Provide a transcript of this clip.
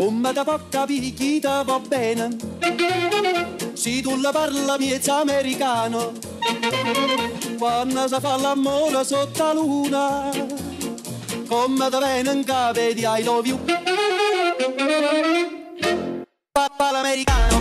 Come da può picchita va bene. Se tu la parla miezza americano, quando si fa l'amore sotto la luna, come da bene in capo di I love you. Papà l'americano.